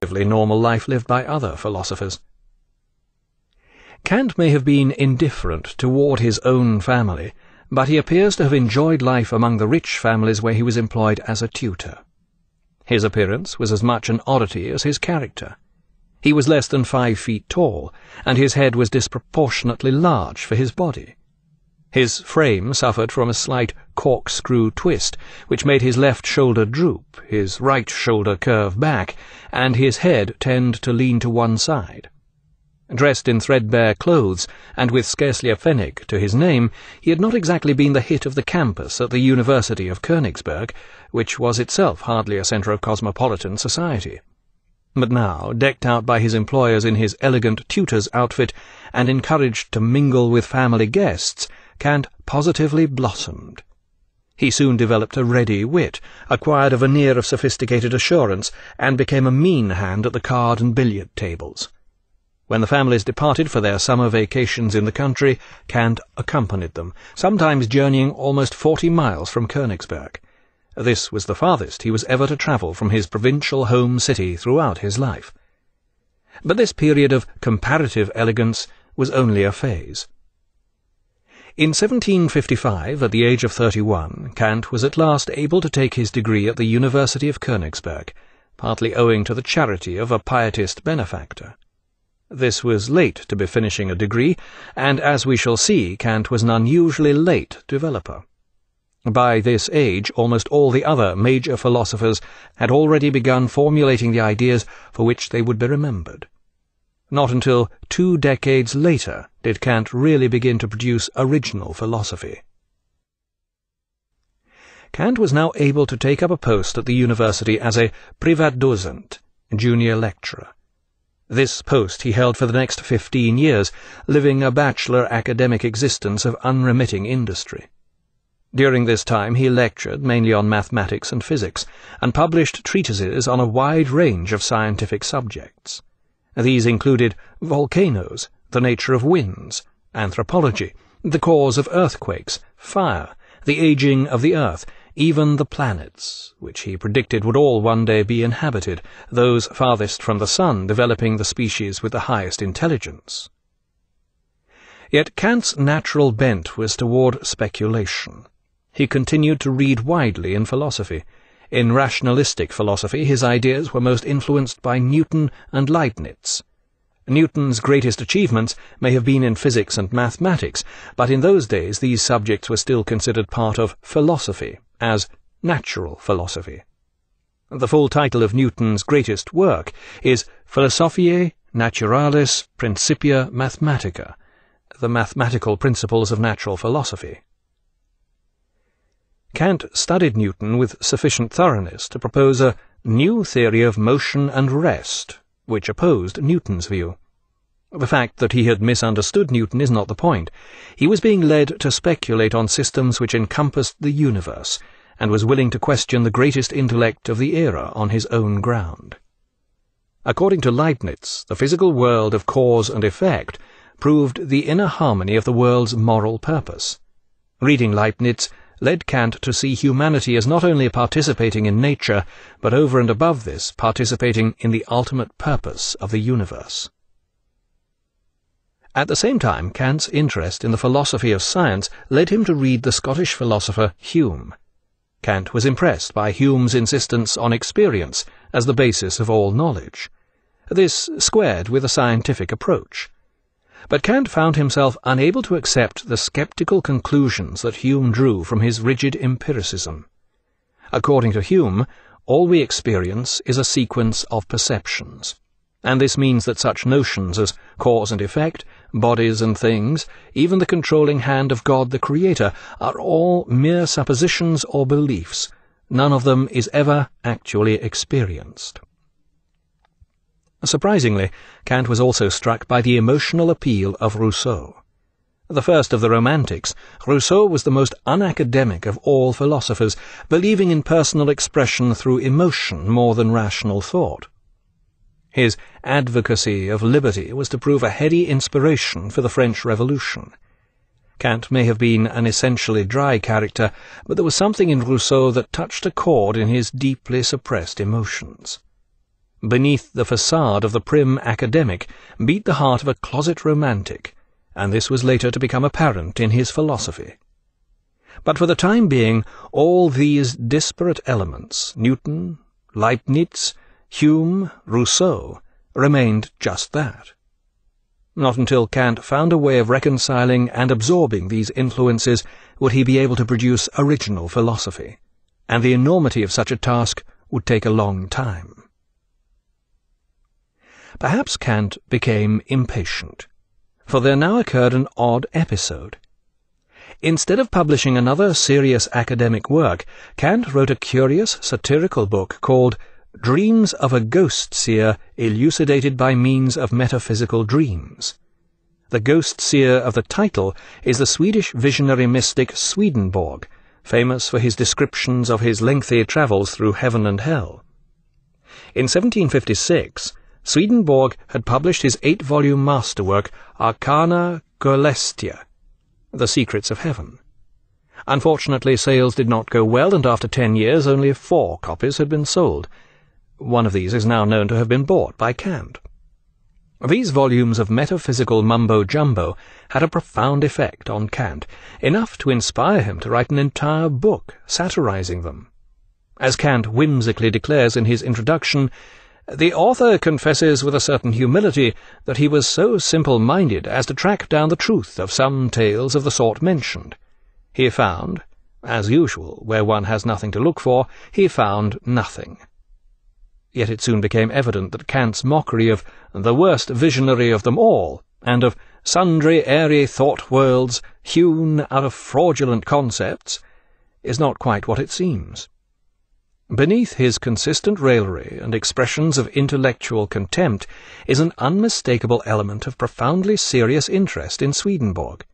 relatively normal life lived by other philosophers. Kant may have been indifferent toward his own family, but he appears to have enjoyed life among the rich families where he was employed as a tutor. His appearance was as much an oddity as his character. He was less than five feet tall, and his head was disproportionately large for his body. His frame suffered from a slight corkscrew twist, which made his left shoulder droop, his right shoulder curve back, and his head tend to lean to one side. Dressed in threadbare clothes, and with scarcely a pfennig to his name, he had not exactly been the hit of the campus at the University of Königsberg, which was itself hardly a centre of cosmopolitan society. But now, decked out by his employers in his elegant tutor's outfit, and encouraged to mingle with family guests, Kant positively blossomed. He soon developed a ready wit, acquired a veneer of sophisticated assurance, and became a mean hand at the card and billiard tables. When the families departed for their summer vacations in the country, Kant accompanied them, sometimes journeying almost forty miles from Königsberg. This was the farthest he was ever to travel from his provincial home city throughout his life. But this period of comparative elegance was only a phase. In 1755, at the age of thirty-one, Kant was at last able to take his degree at the University of Königsberg, partly owing to the charity of a pietist benefactor. This was late to be finishing a degree, and as we shall see, Kant was an unusually late developer. By this age, almost all the other major philosophers had already begun formulating the ideas for which they would be remembered. Not until two decades later did Kant really begin to produce original philosophy. Kant was now able to take up a post at the university as a Privatdozent, junior lecturer. This post he held for the next fifteen years, living a bachelor academic existence of unremitting industry. During this time he lectured mainly on mathematics and physics, and published treatises on a wide range of scientific subjects. These included volcanoes, the nature of winds, anthropology, the cause of earthquakes, fire, the aging of the earth, even the planets, which he predicted would all one day be inhabited, those farthest from the sun developing the species with the highest intelligence. Yet Kant's natural bent was toward speculation. He continued to read widely in philosophy. In rationalistic philosophy, his ideas were most influenced by Newton and Leibniz. Newton's greatest achievements may have been in physics and mathematics, but in those days these subjects were still considered part of philosophy, as natural philosophy. The full title of Newton's greatest work is Philosophiae Naturalis Principia Mathematica, the mathematical principles of natural philosophy. Kant studied Newton with sufficient thoroughness to propose a new theory of motion and rest, which opposed Newton's view. The fact that he had misunderstood Newton is not the point. He was being led to speculate on systems which encompassed the universe, and was willing to question the greatest intellect of the era on his own ground. According to Leibniz, the physical world of cause and effect proved the inner harmony of the world's moral purpose. Reading Leibniz, led Kant to see humanity as not only participating in nature, but over and above this, participating in the ultimate purpose of the universe. At the same time, Kant's interest in the philosophy of science led him to read the Scottish philosopher Hume. Kant was impressed by Hume's insistence on experience as the basis of all knowledge. This squared with a scientific approach. But Kant found himself unable to accept the sceptical conclusions that Hume drew from his rigid empiricism. According to Hume, all we experience is a sequence of perceptions. And this means that such notions as cause and effect, bodies and things, even the controlling hand of God the Creator, are all mere suppositions or beliefs. None of them is ever actually experienced. Surprisingly, Kant was also struck by the emotional appeal of Rousseau. The first of the Romantics, Rousseau was the most unacademic of all philosophers, believing in personal expression through emotion more than rational thought. His advocacy of liberty was to prove a heady inspiration for the French Revolution. Kant may have been an essentially dry character, but there was something in Rousseau that touched a chord in his deeply suppressed emotions. Beneath the facade of the prim academic, beat the heart of a closet romantic, and this was later to become apparent in his philosophy. But for the time being, all these disparate elements, Newton, Leibniz, Hume, Rousseau, remained just that. Not until Kant found a way of reconciling and absorbing these influences would he be able to produce original philosophy, and the enormity of such a task would take a long time. Perhaps Kant became impatient, for there now occurred an odd episode. Instead of publishing another serious academic work, Kant wrote a curious satirical book called Dreams of a Ghost Seer Elucidated by Means of Metaphysical Dreams. The ghost seer of the title is the Swedish visionary mystic Swedenborg, famous for his descriptions of his lengthy travels through heaven and hell. In 1756, Swedenborg had published his eight-volume masterwork Arcana Coelestia, the Secrets of Heaven. Unfortunately, sales did not go well, and after ten years only four copies had been sold. One of these is now known to have been bought by Kant. These volumes of metaphysical mumbo-jumbo had a profound effect on Kant, enough to inspire him to write an entire book satirizing them. As Kant whimsically declares in his introduction, the author confesses with a certain humility that he was so simple-minded as to track down the truth of some tales of the sort mentioned. He found, as usual, where one has nothing to look for, he found nothing. Yet it soon became evident that Kant's mockery of the worst visionary of them all, and of sundry airy thought worlds hewn out of fraudulent concepts, is not quite what it seems. Beneath his consistent raillery and expressions of intellectual contempt is an unmistakable element of profoundly serious interest in Swedenborg.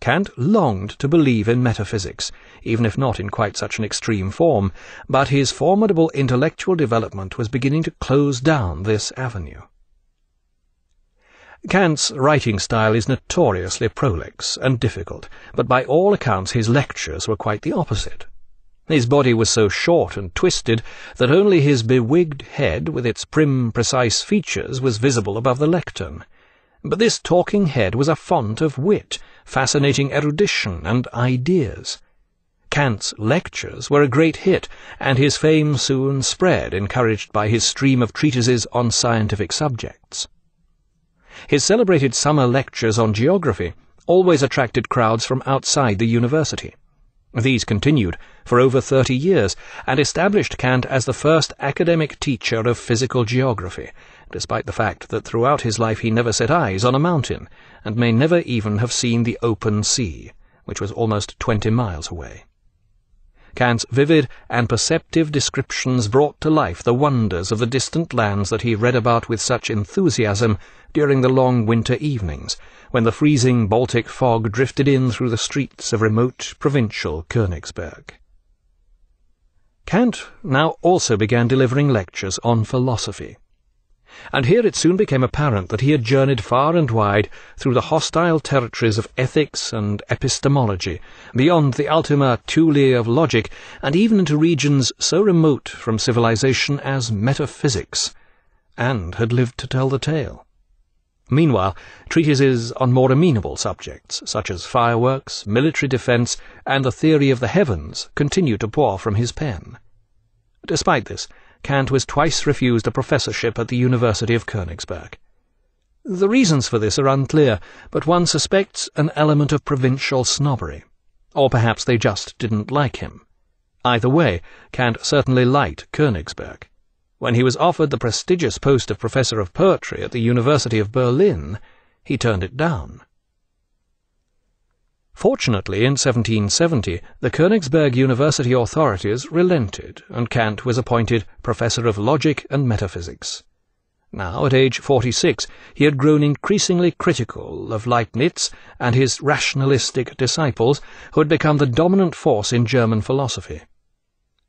Kant longed to believe in metaphysics, even if not in quite such an extreme form, but his formidable intellectual development was beginning to close down this avenue. Kant's writing style is notoriously prolix and difficult, but by all accounts his lectures were quite the opposite. His body was so short and twisted that only his bewigged head, with its prim, precise features, was visible above the lectern. But this talking head was a font of wit, fascinating erudition, and ideas. Kant's lectures were a great hit, and his fame soon spread, encouraged by his stream of treatises on scientific subjects. His celebrated summer lectures on geography always attracted crowds from outside the university. These continued for over thirty years and established Kant as the first academic teacher of physical geography, despite the fact that throughout his life he never set eyes on a mountain and may never even have seen the open sea, which was almost twenty miles away. Kant's vivid and perceptive descriptions brought to life the wonders of the distant lands that he read about with such enthusiasm during the long winter evenings, when the freezing Baltic fog drifted in through the streets of remote provincial Königsberg. Kant now also began delivering lectures on philosophy and here it soon became apparent that he had journeyed far and wide through the hostile territories of ethics and epistemology, beyond the Ultima Thule of logic, and even into regions so remote from civilization as metaphysics, and had lived to tell the tale. Meanwhile, treatises on more amenable subjects, such as fireworks, military defence, and the theory of the heavens, continued to pour from his pen. Despite this, Kant was twice refused a professorship at the University of Königsberg. The reasons for this are unclear, but one suspects an element of provincial snobbery. Or perhaps they just didn't like him. Either way, Kant certainly liked Königsberg. When he was offered the prestigious post of professor of poetry at the University of Berlin, he turned it down. Fortunately, in 1770, the Königsberg University authorities relented, and Kant was appointed Professor of Logic and Metaphysics. Now, at age 46, he had grown increasingly critical of Leibniz and his rationalistic disciples, who had become the dominant force in German philosophy.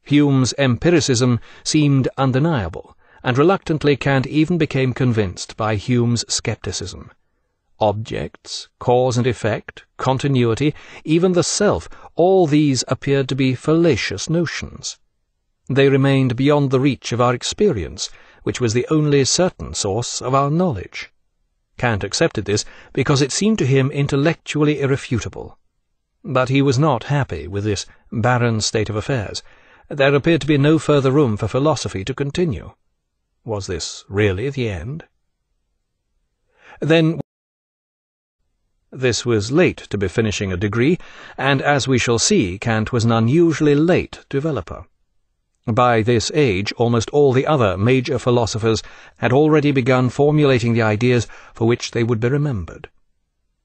Hume's empiricism seemed undeniable, and reluctantly Kant even became convinced by Hume's skepticism objects, cause and effect, continuity, even the self, all these appeared to be fallacious notions. They remained beyond the reach of our experience, which was the only certain source of our knowledge. Kant accepted this because it seemed to him intellectually irrefutable. But he was not happy with this barren state of affairs. There appeared to be no further room for philosophy to continue. Was this really the end? Then this was late to be finishing a degree, and as we shall see, Kant was an unusually late developer. By this age, almost all the other major philosophers had already begun formulating the ideas for which they would be remembered.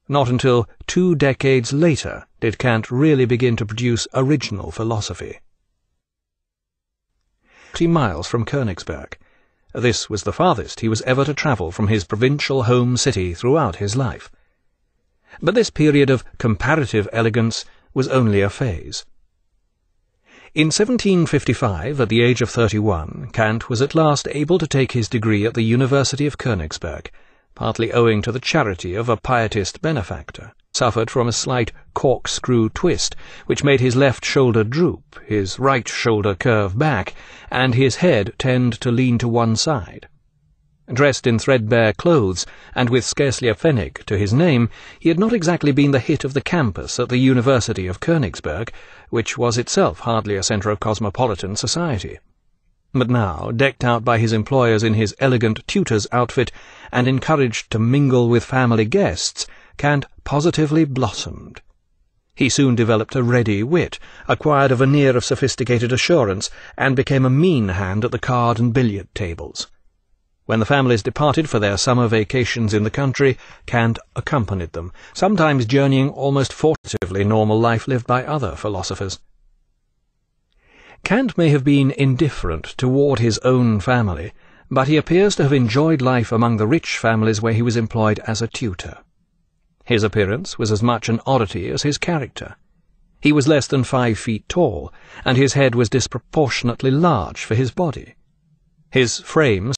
Not until two decades later did Kant really begin to produce original philosophy. Twenty miles from Königsberg. This was the farthest he was ever to travel from his provincial home city throughout his life. But this period of comparative elegance was only a phase. In 1755, at the age of thirty-one, Kant was at last able to take his degree at the University of Königsberg, partly owing to the charity of a pietist benefactor, suffered from a slight corkscrew twist, which made his left shoulder droop, his right shoulder curve back, and his head tend to lean to one side. Dressed in threadbare clothes, and with scarcely a pfennig to his name, he had not exactly been the hit of the campus at the University of Königsberg, which was itself hardly a centre of cosmopolitan society. But now, decked out by his employers in his elegant tutor's outfit, and encouraged to mingle with family guests, Kant positively blossomed. He soon developed a ready wit, acquired a veneer of sophisticated assurance, and became a mean hand at the card and billiard tables. When the families departed for their summer vacations in the country, Kant accompanied them, sometimes journeying almost furtively normal life lived by other philosophers. Kant may have been indifferent toward his own family, but he appears to have enjoyed life among the rich families where he was employed as a tutor. His appearance was as much an oddity as his character. He was less than five feet tall, and his head was disproportionately large for his body. His frame